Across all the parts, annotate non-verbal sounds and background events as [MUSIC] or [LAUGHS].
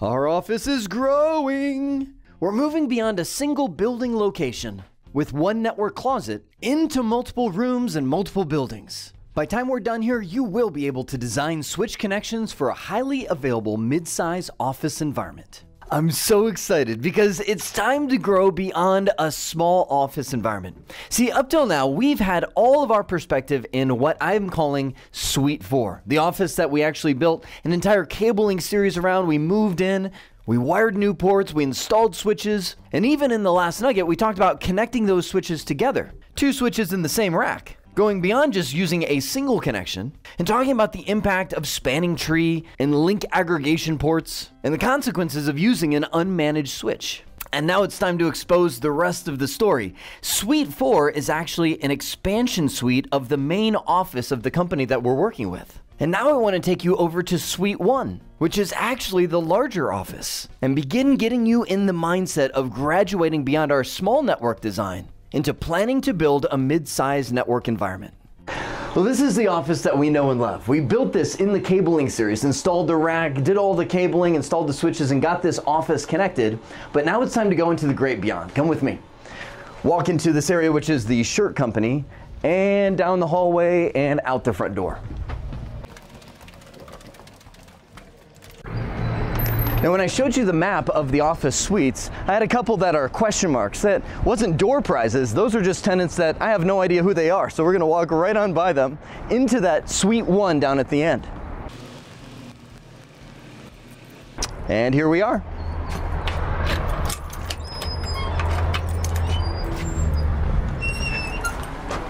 Our office is growing. We're moving beyond a single building location with one network closet into multiple rooms and multiple buildings. By time we're done here, you will be able to design switch connections for a highly available mid-size office environment. I'm so excited because it's time to grow beyond a small office environment. See, up till now, we've had all of our perspective in what I'm calling Suite 4, the office that we actually built an entire cabling series around. We moved in, we wired new ports, we installed switches, and even in the last nugget, we talked about connecting those switches together. Two switches in the same rack going beyond just using a single connection and talking about the impact of spanning tree and link aggregation ports and the consequences of using an unmanaged switch. And now it's time to expose the rest of the story. Suite 4 is actually an expansion suite of the main office of the company that we're working with. And now I want to take you over to Suite 1, which is actually the larger office, and begin getting you in the mindset of graduating beyond our small network design into planning to build a mid-sized network environment. Well, this is the office that we know and love. We built this in the cabling series, installed the rack, did all the cabling, installed the switches, and got this office connected. But now it's time to go into the great beyond. Come with me. Walk into this area, which is the shirt company, and down the hallway and out the front door. Now when I showed you the map of the office suites, I had a couple that are question marks. That wasn't door prizes, those are just tenants that I have no idea who they are. So we're gonna walk right on by them into that suite one down at the end. And here we are.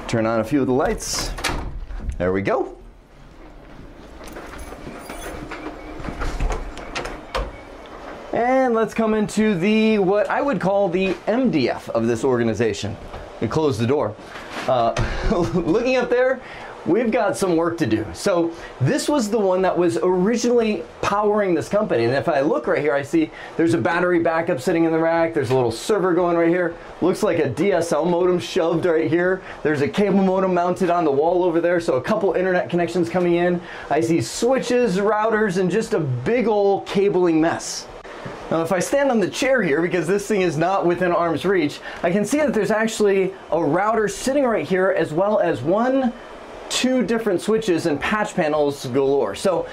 Turn on a few of the lights. There we go. And let's come into the, what I would call the MDF of this organization. We close the door. Uh, [LAUGHS] looking up there, we've got some work to do. So this was the one that was originally powering this company. And if I look right here, I see there's a battery backup sitting in the rack. There's a little server going right here. Looks like a DSL modem shoved right here. There's a cable modem mounted on the wall over there. So a couple internet connections coming in. I see switches, routers, and just a big old cabling mess. Now if I stand on the chair here, because this thing is not within arm's reach, I can see that there's actually a router sitting right here as well as one, two different switches and patch panels galore. So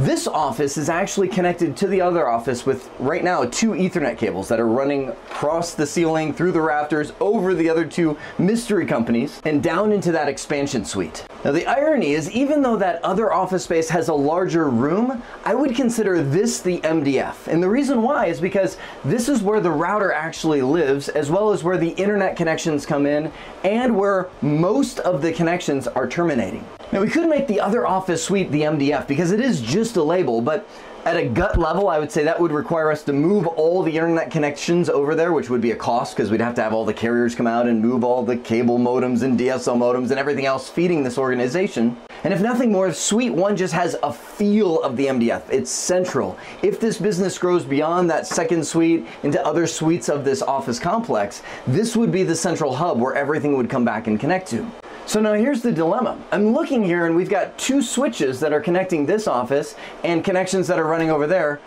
this office is actually connected to the other office with right now two ethernet cables that are running across the ceiling, through the rafters, over the other two mystery companies, and down into that expansion suite. Now the irony is even though that other office space has a larger room, I would consider this the MDF. And the reason why is because this is where the router actually lives, as well as where the internet connections come in, and where most of the connections are terminating. Now we could make the other office suite the MDF because it is just a label, but at a gut level, I would say that would require us to move all the internet connections over there, which would be a cost because we'd have to have all the carriers come out and move all the cable modems and DSL modems and everything else feeding this organization. And if nothing more, Suite 1 just has a feel of the MDF. It's central. If this business grows beyond that second suite into other suites of this office complex, this would be the central hub where everything would come back and connect to. So now here's the dilemma. I'm looking here and we've got two switches that are connecting this office and connections that are running over there.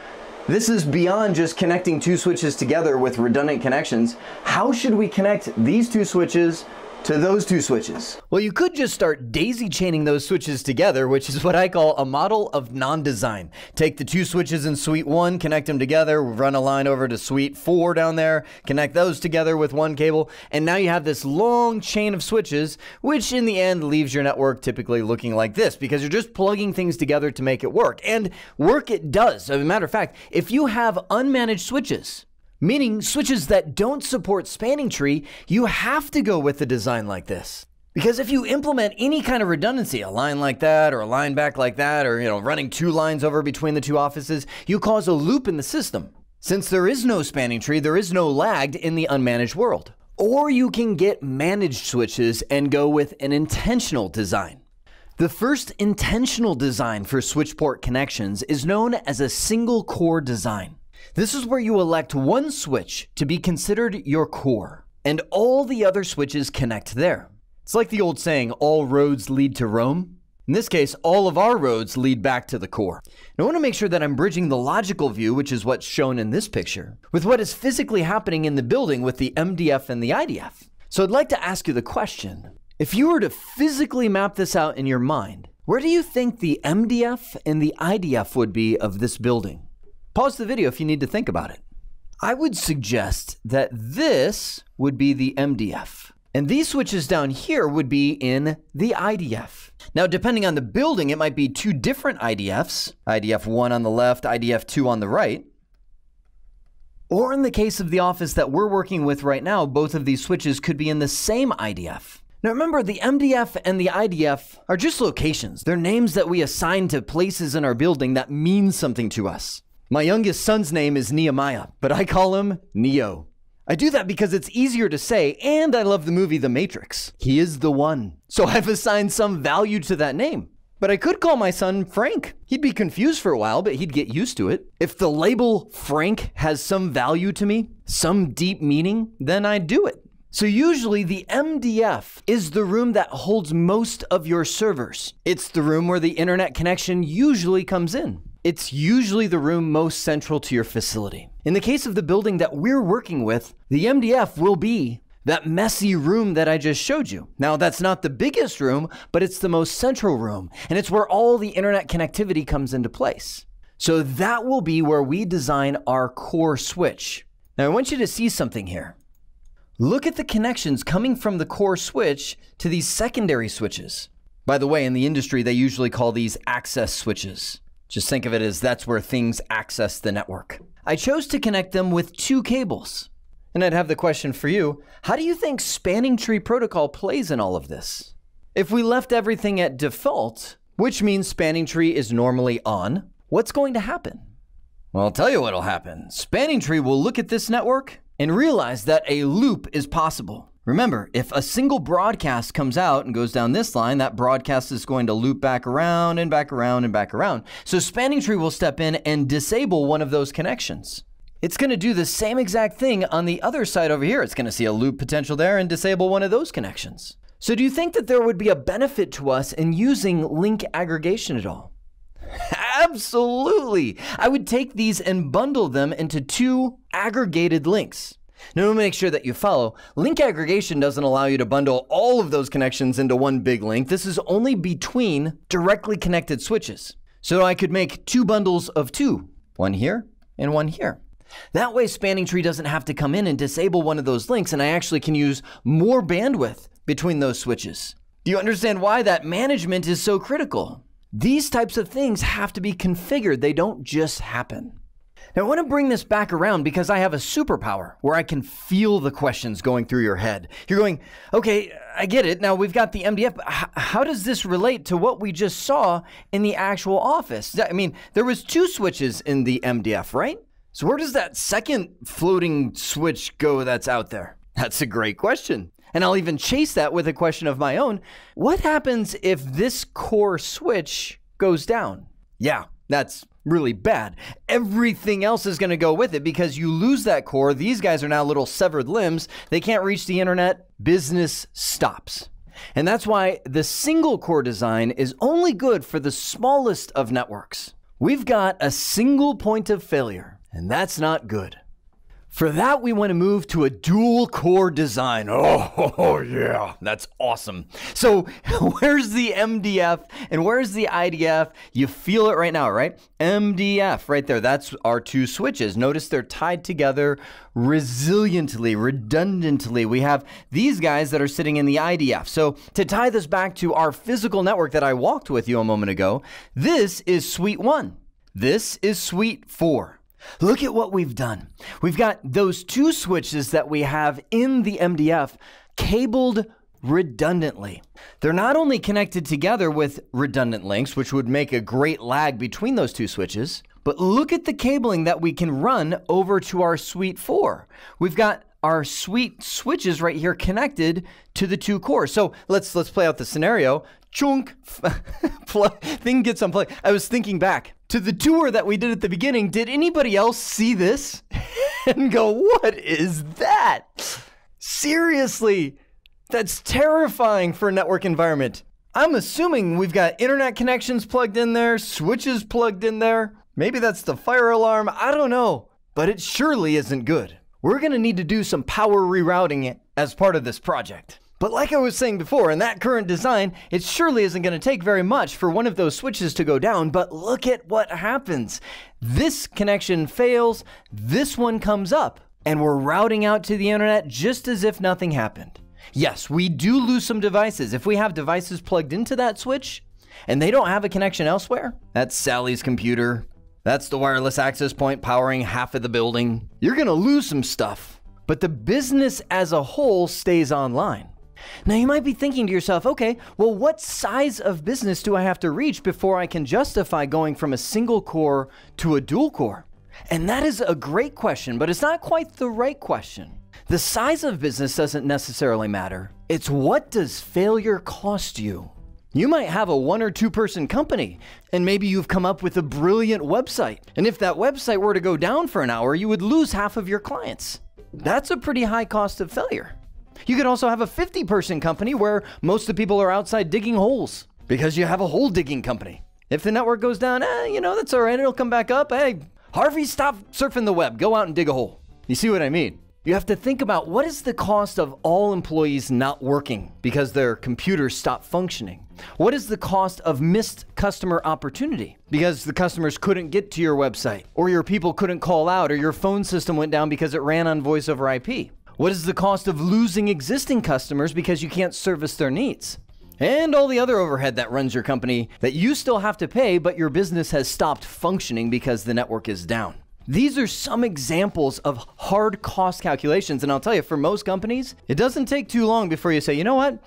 This is beyond just connecting two switches together with redundant connections. How should we connect these two switches to those two switches? Well, you could just start daisy chaining those switches together, which is what I call a model of non-design. Take the two switches in suite one, connect them together, run a line over to suite four down there, connect those together with one cable, and now you have this long chain of switches, which in the end leaves your network typically looking like this because you're just plugging things together to make it work. And work it does. As a matter of fact, if you have unmanaged switches, Meaning, switches that don't support spanning tree, you have to go with a design like this. Because if you implement any kind of redundancy, a line like that or a line back like that, or you know, running two lines over between the two offices, you cause a loop in the system. Since there is no spanning tree, there is no lagged in the unmanaged world. Or you can get managed switches and go with an intentional design. The first intentional design for switch port connections is known as a single core design. This is where you elect one switch to be considered your core, and all the other switches connect there. It's like the old saying, all roads lead to Rome. In this case, all of our roads lead back to the core. Now, I want to make sure that I'm bridging the logical view, which is what's shown in this picture, with what is physically happening in the building with the MDF and the IDF. So I'd like to ask you the question if you were to physically map this out in your mind, where do you think the MDF and the IDF would be of this building? Pause the video if you need to think about it. I would suggest that this would be the MDF. And these switches down here would be in the IDF. Now, depending on the building, it might be two different IDFs, IDF 1 on the left, IDF 2 on the right. Or in the case of the office that we're working with right now, both of these switches could be in the same IDF. Now remember, the MDF and the IDF are just locations. They're names that we assign to places in our building that mean something to us. My youngest son's name is Nehemiah, but I call him Neo. I do that because it's easier to say, and I love the movie The Matrix. He is the one. So [LAUGHS] I've assigned some value to that name. But I could call my son Frank. He'd be confused for a while, but he'd get used to it. If the label Frank has some value to me, some deep meaning, then I'd do it. So usually the MDF is the room that holds most of your servers. It's the room where the internet connection usually comes in. It's usually the room most central to your facility. In the case of the building that we're working with, the MDF will be that messy room that I just showed you. Now, that's not the biggest room, but it's the most central room, and it's where all the internet connectivity comes into place. So that will be where we design our core switch. Now, I want you to see something here. Look at the connections coming from the core switch to these secondary switches. By the way, in the industry, they usually call these access switches. Just think of it as that's where things access the network. I chose to connect them with two cables. And I'd have the question for you how do you think spanning tree protocol plays in all of this? If we left everything at default, which means spanning tree is normally on, what's going to happen? Well, I'll tell you what'll happen. Spanning tree will look at this network and realize that a loop is possible. Remember, if a single broadcast comes out and goes down this line, that broadcast is going to loop back around and back around and back around. So Spanning Tree will step in and disable one of those connections. It's going to do the same exact thing on the other side over here. It's going to see a loop potential there and disable one of those connections. So do you think that there would be a benefit to us in using link aggregation at all? [LAUGHS] Absolutely. I would take these and bundle them into two aggregated links. Now, to make sure that you follow, link aggregation doesn't allow you to bundle all of those connections into one big link. This is only between directly connected switches. So I could make two bundles of two, one here and one here. That way, Spanning Tree doesn't have to come in and disable one of those links, and I actually can use more bandwidth between those switches. Do you understand why that management is so critical? These types of things have to be configured, they don't just happen. Now, I want to bring this back around because I have a superpower where I can feel the questions going through your head. You're going, okay, I get it. Now we've got the MDF. how does this relate to what we just saw in the actual office? I mean, there was two switches in the MDF, right? So where does that second floating switch go that's out there? That's a great question. And I'll even chase that with a question of my own. What happens if this core switch goes down? Yeah, that's really bad. Everything else is going to go with it because you lose that core. These guys are now little severed limbs. They can't reach the internet. Business stops. And that's why the single core design is only good for the smallest of networks. We've got a single point of failure, and that's not good. For that, we want to move to a dual core design. Oh, [LAUGHS] oh, yeah, that's awesome. So, [LAUGHS] where's the MDF and where's the IDF? You feel it right now, right? MDF right there. That's our two switches. Notice they're tied together resiliently, redundantly. We have these guys that are sitting in the IDF. So, to tie this back to our physical network that I walked with you a moment ago, this is suite one. This is suite four. Look at what we've done. We've got those two switches that we have in the MDF cabled redundantly. They're not only connected together with redundant links, which would make a great lag between those two switches, but look at the cabling that we can run over to our Suite 4. We've got our sweet switches right here connected to the two cores. So let's let's play out the scenario. Chunk [LAUGHS] thing gets unplugged. I was thinking back to the tour that we did at the beginning. Did anybody else see this [LAUGHS] and go, "What is that?" Seriously, that's terrifying for a network environment. I'm assuming we've got internet connections plugged in there, switches plugged in there. Maybe that's the fire alarm. I don't know. But it surely isn't good. We're going to need to do some power rerouting as part of this project. But like I was saying before, in that current design, it surely isn't going to take very much for one of those switches to go down, but look at what happens. This connection fails, this one comes up, and we're routing out to the internet just as if nothing happened. Yes, we do lose some devices. If we have devices plugged into that switch and they don't have a connection elsewhere, that's Sally's computer. That's the wireless access point powering half of the building. You're to lose some stuff, but the business as a whole stays online. Now, you might be thinking to yourself, okay, well, what size of business do I have to reach before I can justify going from a single core to a dual core? And that is a great question, but it's not quite the right question. The size of business doesn't necessarily matter. It's what does failure cost you? You might have a one or two person company, and maybe you've come up with a brilliant website. And if that website were to go down for an hour, you would lose half of your clients. That's a pretty high cost of failure. You could also have a 50 person company where most of the people are outside digging holes because you have a hole digging company. If the network goes down, eh, you know, that's all right. It'll come back up. Hey, Harvey, stop surfing the web. Go out and dig a hole. You see what I mean? You have to think about what is the cost of all employees not working because their computers stop functioning? What is the cost of missed customer opportunity because the customers couldn't get to your website, or your people couldn't call out, or your phone system went down because it ran on voice over IP? What is the cost of losing existing customers because you can't service their needs? And all the other overhead that runs your company that you still have to pay, but your business has stopped functioning because the network is down. These are some examples of hard cost calculations. And I'll tell you, for most companies, it doesn't take too long before you say, you know what?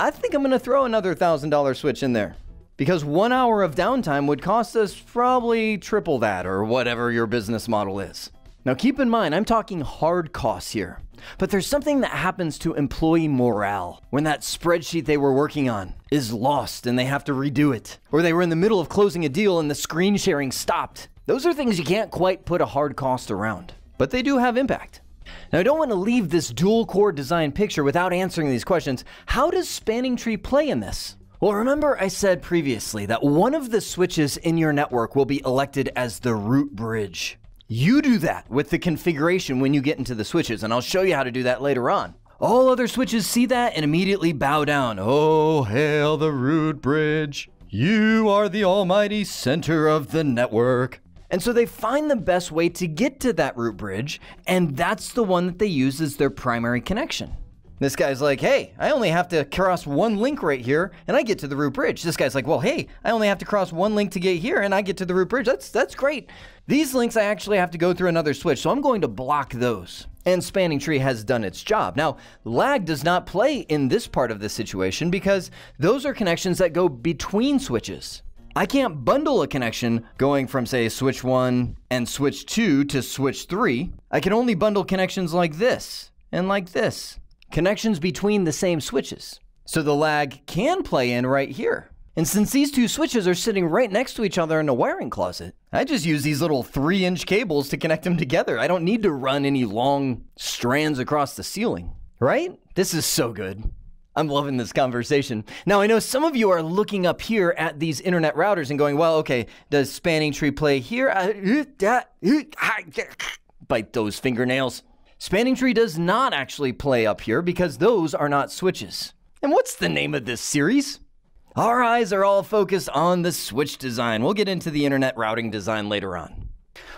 I think I'm going to throw another $1,000 switch in there. Because one hour of downtime would cost us probably triple that or whatever your business model is. Now, keep in mind, I'm talking hard costs here. But there's something that happens to employee morale when that spreadsheet they were working on is lost and they have to redo it. Or they were in the middle of closing a deal and the screen sharing stopped. Those are things you can't quite put a hard cost around, but they do have impact. Now, I don't want to leave this dual core design picture without answering these questions. How does Spanning Tree play in this? Well, remember I said previously that one of the switches in your network will be elected as the root bridge. You do that with the configuration when you get into the switches, and I'll show you how to do that later on. All other switches see that and immediately bow down. Oh, hail the root bridge. You are the almighty center of the network. And so they find the best way to get to that root bridge, and that's the one that they use as their primary connection. This guy's like, hey, I only have to cross one link right here and I get to the root bridge. This guy's like, well, hey, I only have to cross one link to get here and I get to the root bridge. That's that's great. These links I actually have to go through another switch, so I'm going to block those. And Spanning Tree has done its job. Now, lag does not play in this part of the situation because those are connections that go between switches. I can't bundle a connection going from, say, switch 1 and switch 2 to switch 3. I can only bundle connections like this and like this connections between the same switches. So the lag can play in right here. And since these two switches are sitting right next to each other in a wiring closet, I just use these little three inch cables to connect them together. I don't need to run any long strands across the ceiling, right? This is so good. I'm loving this conversation. Now, I know some of you are looking up here at these internet routers and going, well, okay, does spanning tree play here? Uh, uh, uh, bite those fingernails. Spanning Tree does not actually play up here because those are not switches. And what's the name of this series? Our eyes are all focused on the switch design. We'll get into the internet routing design later on.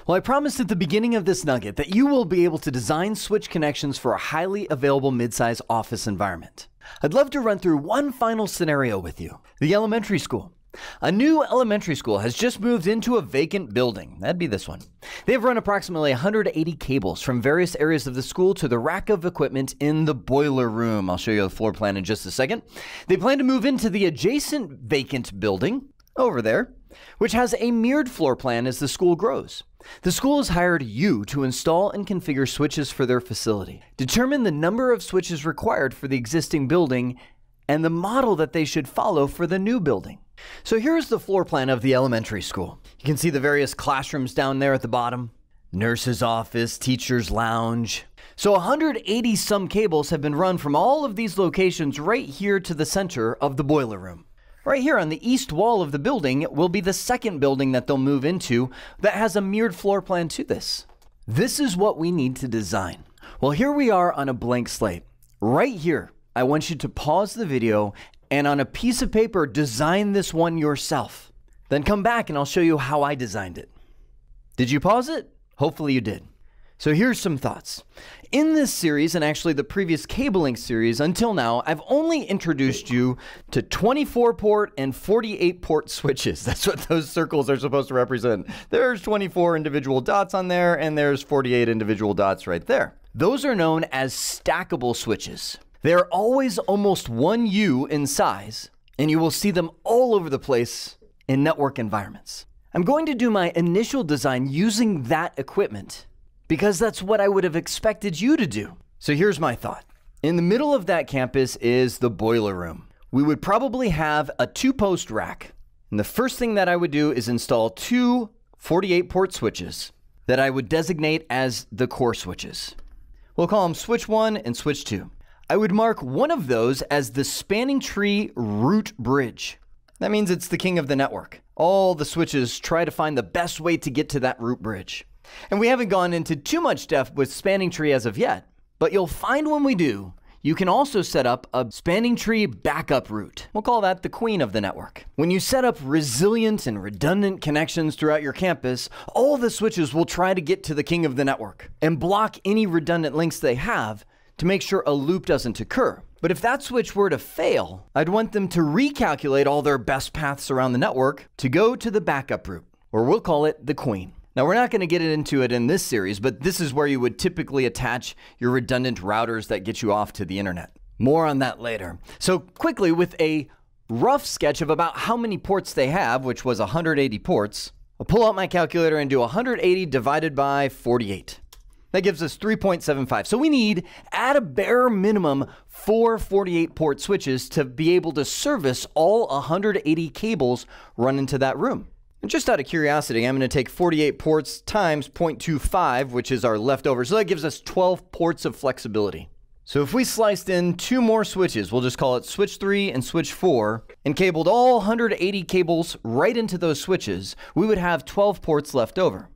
Well, I promised at the beginning of this nugget that you will be able to design switch connections for a highly available midsize office environment. I'd love to run through one final scenario with you the elementary school. A new elementary school has just moved into a vacant building. That'd be this one. They've run approximately 180 cables from various areas of the school to the rack of equipment in the boiler room. I'll show you the floor plan in just a second. They plan to move into the adjacent vacant building over there, which has a mirrored floor plan as the school grows. The school has hired you to install and configure switches for their facility. Determine the number of switches required for the existing building and the model that they should follow for the new building. So here's the floor plan of the elementary school. You can see the various classrooms down there at the bottom nurse's office, teacher's lounge. So 180 some cables have been run from all of these locations right here to the center of the boiler room. Right here on the east wall of the building will be the second building that they'll move into that has a mirrored floor plan to this. This is what we need to design. Well, here we are on a blank slate. Right here, I want you to pause the video and on a piece of paper, design this one yourself. Then come back and I'll show you how I designed it. Did you pause it? Hopefully you did. So here's some thoughts. In this series, and actually the previous cabling series until now, I've only introduced you to 24 port and 48 port switches. [LAUGHS] That's what those circles are supposed to represent. There's 24 individual dots on there, and there's 48 individual dots right there. Those are known as stackable switches. They are always almost one U in size, and you will see them all over the place in network environments. I'm going to do my initial design using that equipment because that's what I would have expected you to do. So here's my thought. In the middle of that campus is the boiler room. We would probably have a two post rack. And the first thing that I would do is install two 48 port switches that I would designate as the core switches. We'll call them switch 1 and switch 2. I would mark one of those as the spanning tree root bridge. That means it's the king of the network. All the switches try to find the best way to get to that root bridge. And we haven't gone into too much depth with spanning tree as of yet, but you'll find when we do, you can also set up a spanning tree backup route. We'll call that the queen of the network. When you set up resilient and redundant connections throughout your campus, all the switches will try to get to the king of the network and block any redundant links they have to make sure a loop doesn't occur. But if that switch were to fail, I'd want them to recalculate all their best paths around the network to go to the backup route, or we'll call it the queen. Now, we're not going to get into it in this series, but this is where you would typically attach your redundant routers that get you off to the internet. More on that later. So, quickly, with a rough sketch of about how many ports they have, which was 180 ports, I'll pull out my calculator and do 180 divided by 48. That gives us 3.75. So we need, at a bare minimum, four 48 port switches to be able to service all 180 cables run into that room. And just out of curiosity, I'm going to take 48 ports times 0.25, which is our leftover. So that gives us 12 ports of flexibility. So if we sliced in two more switches, we'll just call it switch 3 and switch 4, and cabled all 180 cables right into those switches, we would have 12 ports left over.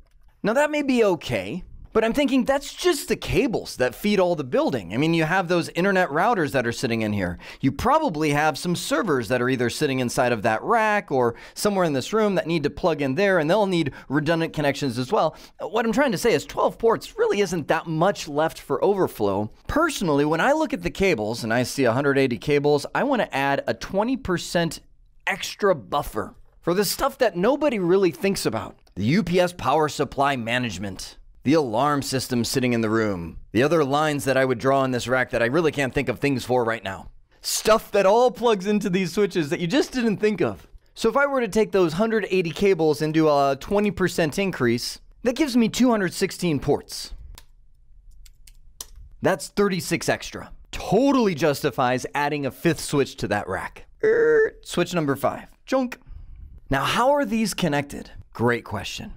Now that may be okay, but I'm thinking that's just the cables that feed all the building. I mean, you have those internet routers that are sitting in here. You probably have some servers that are either sitting inside of that rack or somewhere in this room that need to plug in there, and they'll need redundant connections as well. What I'm trying to say is 12 ports really isn't that much left for overflow. Personally, when I look at the cables and I see 180 cables, I want to add a 20% extra buffer for the stuff that nobody really thinks about the UPS power supply management the alarm system sitting in the room, the other lines that I would draw on this rack that I really can't think of things for right now. Stuff that all plugs into these switches that you just didn't think of. So if I were to take those 180 cables and do a 20% increase, that gives me 216 ports. That's 36 extra. Totally justifies adding a fifth switch to that rack. Er, switch number five. Junk. Now, how are these connected? Great question.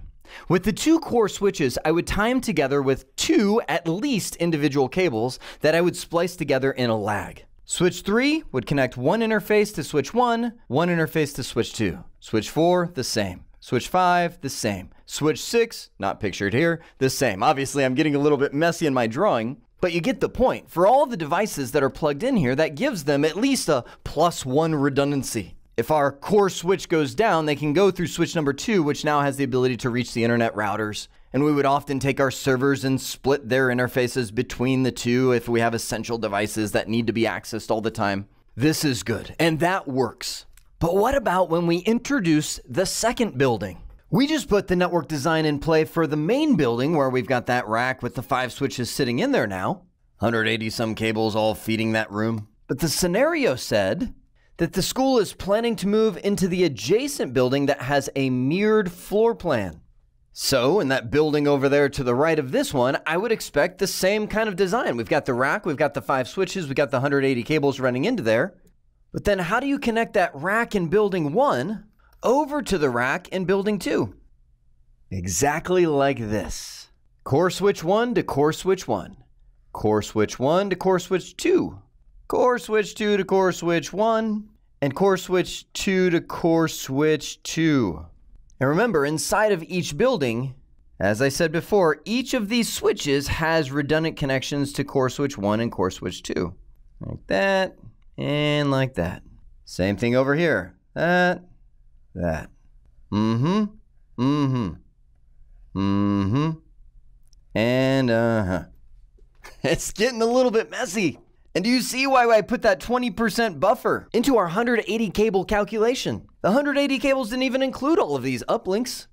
With the two core switches, I would tie them together with two at least individual cables that I would splice together in a lag. Switch 3 would connect one interface to switch 1, one interface to switch 2. Switch 4, the same. Switch 5, the same. Switch 6, not pictured here, the same. Obviously, I'm getting a little bit messy in my drawing, but you get the point. For all the devices that are plugged in here, that gives them at least a plus one redundancy. If our core switch goes down, they can go through switch number two, which now has the ability to reach the internet routers. And we would often take our servers and split their interfaces between the two if we have essential devices that need to be accessed all the time. This is good, and that works. But what about when we introduce the second building? We just put the network design in play for the main building where we've got that rack with the five switches sitting in there now. 180 some cables all feeding that room. But the scenario said that the school is planning to move into the adjacent building that has a mirrored floor plan. So, in that building over there to the right of this one, I would expect the same kind of design. We've got the rack, we've got the five switches, we've got the 180 cables running into there. But then, how do you connect that rack in building one over to the rack in building two? Exactly like this core switch one to core switch one, core switch one to core switch two, core switch 2 to core switch 1, and core switch 2 to core switch 2. And remember, inside of each building, as I said before, each of these switches has redundant connections to core switch 1 and core switch 2. Like that, and like that. Same thing over here. That, that. Mm-hmm, mm-hmm, mm-hmm, and uh-huh. [LAUGHS] It's getting a little bit messy. And do you see why I put that 20% buffer into our 180 cable calculation? The 180 cables didn't even include all of these uplinks.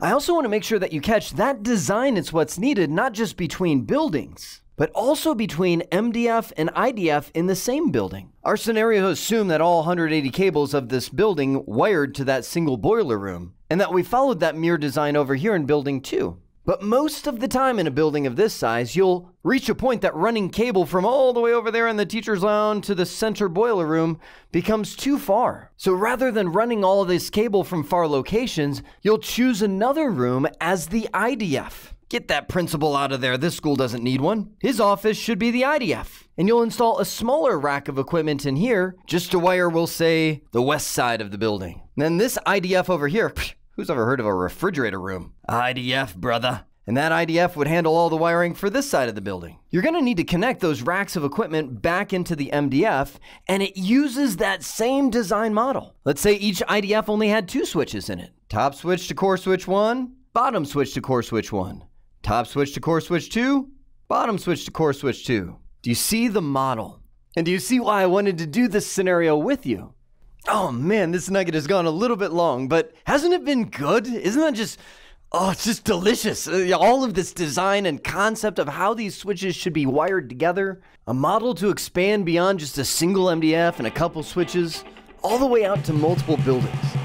I also want to make sure that you catch that design is what's needed not just between buildings, but also between MDF and IDF in the same building. Our scenario assumed that all 180 cables of this building wired to that single boiler room, and that we followed that mirror design over here in building 2. But most of the time in a building of this size, you'll reach a point that running cable from all the way over there in the teacher's lounge to the center boiler room becomes too far. So rather than running all of this cable from far locations, you'll choose another room as the IDF. Get that principal out of there. This school doesn't need one. His office should be the IDF. And you'll install a smaller rack of equipment in here just to wire, we'll say, the west side of the building. then this IDF over here, [SNIFFS] Who's ever heard of a refrigerator room? IDF, brother. And that IDF would handle all the wiring for this side of the building. You're to need to connect those racks of equipment back into the MDF, and it uses that same design model. Let's say each IDF only had two switches in it top switch to core switch 1, bottom switch to core switch 1, top switch to core switch 2, bottom switch to core switch 2. Do you see the model? And do you see why I wanted to do this scenario with you? Oh man, this nugget has gone a little bit long, but hasn't it been good? Isn't that just, oh, it's just delicious. Uh, all of this design and concept of how these switches should be wired together, a model to expand beyond just a single MDF and a couple switches, all the way out to multiple buildings.